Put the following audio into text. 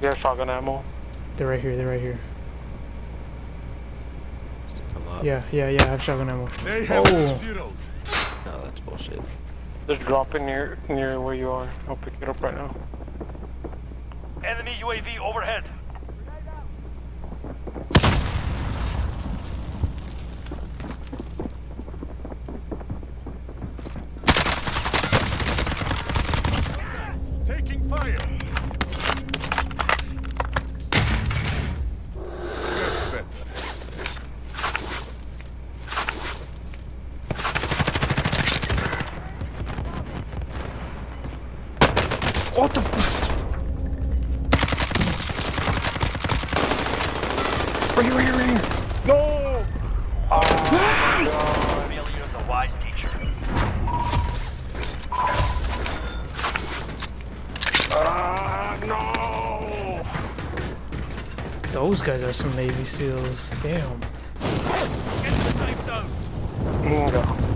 You have shotgun ammo? They're right here. They're right here. To come up. Yeah, yeah, yeah. I have shotgun ammo. They have Oh. zeroed. No, oh, that's bullshit. Just drop it near near where you are. I'll pick it up right now. Enemy UAV overhead. What the? F right here, right here, right here. No! Oh, Failure is a wise teacher. Ah, no! Those guys are some Navy SEALs. Damn. Get to the safe zone. Bingo.